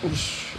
os,